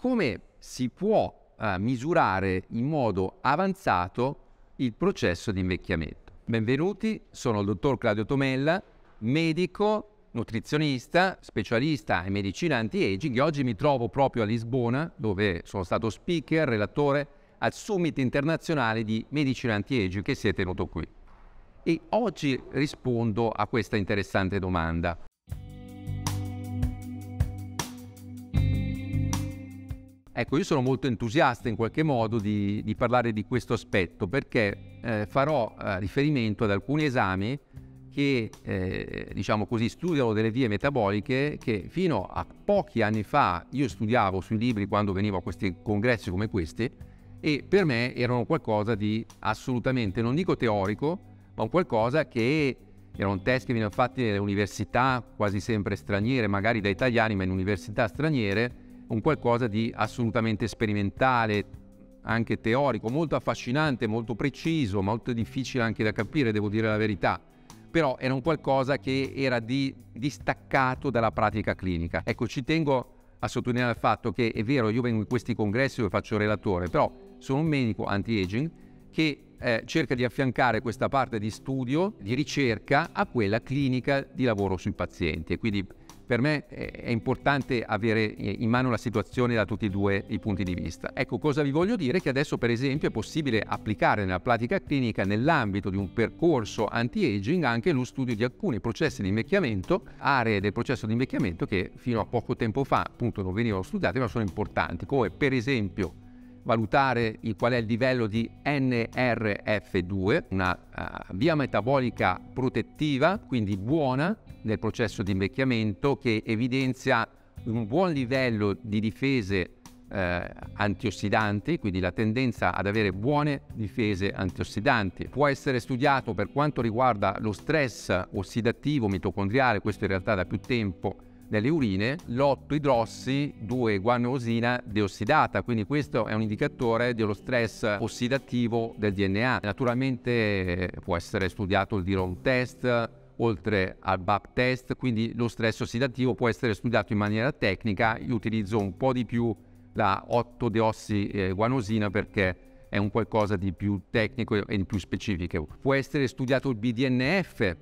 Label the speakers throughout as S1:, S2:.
S1: come si può uh, misurare in modo avanzato il processo di invecchiamento. Benvenuti, sono il dottor Claudio Tomella, medico, nutrizionista, specialista in medicina anti-aging e oggi mi trovo proprio a Lisbona dove sono stato speaker, relatore al Summit internazionale di medicina anti-aging che si è tenuto qui. E oggi rispondo a questa interessante domanda. Ecco, io sono molto entusiasta in qualche modo di, di parlare di questo aspetto perché eh, farò eh, riferimento ad alcuni esami che, eh, diciamo così, studiano delle vie metaboliche che fino a pochi anni fa io studiavo sui libri quando venivo a questi congressi come questi e per me erano qualcosa di assolutamente, non dico teorico, ma un qualcosa che erano test che venivano fatti nelle università quasi sempre straniere, magari da italiani, ma in università straniere, un qualcosa di assolutamente sperimentale, anche teorico, molto affascinante, molto preciso, molto difficile anche da capire, devo dire la verità. Però era un qualcosa che era di, distaccato dalla pratica clinica. Ecco, ci tengo a sottolineare il fatto che è vero, io vengo in questi congressi dove faccio relatore, però sono un medico anti-aging che eh, cerca di affiancare questa parte di studio, di ricerca, a quella clinica di lavoro sui pazienti. Quindi per me è importante avere in mano la situazione da tutti e due i punti di vista. Ecco cosa vi voglio dire che adesso per esempio è possibile applicare nella pratica clinica nell'ambito di un percorso anti-aging anche lo studio di alcuni processi di invecchiamento, aree del processo di invecchiamento che fino a poco tempo fa appunto non venivano studiate ma sono importanti, come per esempio valutare il, qual è il livello di NRF2, una uh, via metabolica protettiva, quindi buona nel processo di invecchiamento, che evidenzia un buon livello di difese eh, antiossidanti, quindi la tendenza ad avere buone difese antiossidanti. Può essere studiato per quanto riguarda lo stress ossidativo mitocondriale, questo in realtà da più tempo nelle urine l'8-idrossi 2-guanosina deossidata, quindi questo è un indicatore dello stress ossidativo del DNA. Naturalmente eh, può essere studiato il DIROM test, oltre al BAP test, quindi lo stress ossidativo può essere studiato in maniera tecnica, io utilizzo un po' di più la 8-deossi-guanosina eh, perché è un qualcosa di più tecnico e di più specifico. Può essere studiato il BDNF,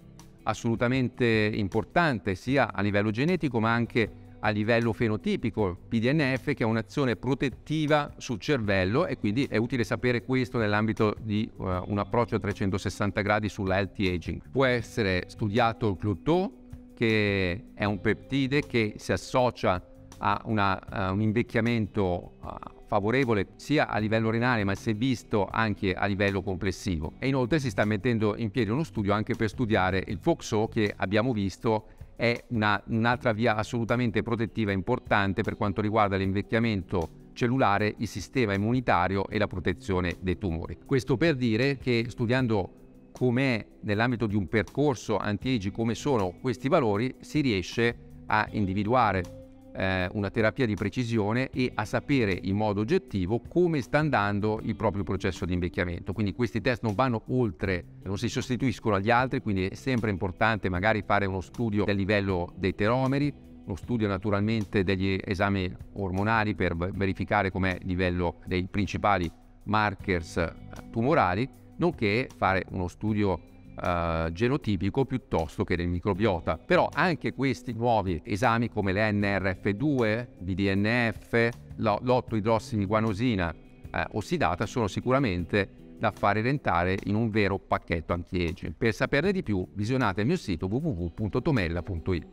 S1: assolutamente importante sia a livello genetico ma anche a livello fenotipico, PDNF che è un'azione protettiva sul cervello e quindi è utile sapere questo nell'ambito di uh, un approccio a 360 gradi sulla healthy aging. Può essere studiato il Clotho che è un peptide che si associa a, una, a un invecchiamento uh, favorevole sia a livello renale ma si è visto anche a livello complessivo. E inoltre si sta mettendo in piedi uno studio anche per studiare il FOXO che abbiamo visto è una, un'altra via assolutamente protettiva importante per quanto riguarda l'invecchiamento cellulare, il sistema immunitario e la protezione dei tumori. Questo per dire che studiando com'è nell'ambito di un percorso anti-age, come sono questi valori, si riesce a individuare eh, una terapia di precisione e a sapere in modo oggettivo come sta andando il proprio processo di invecchiamento. Quindi questi test non vanno oltre, non si sostituiscono agli altri, quindi è sempre importante magari fare uno studio del livello dei teromeri, uno studio naturalmente degli esami ormonali per verificare com'è il livello dei principali markers tumorali, nonché fare uno studio uh, genotipico piuttosto che del microbiota. Però anche questi nuovi esami come l'NRF2, BDNF, l'8-idrossilguanosina eh, ossidata sono sicuramente da fare diventare in un vero pacchetto anti-aging. Per saperne di più visionate il mio sito www.tomella.it.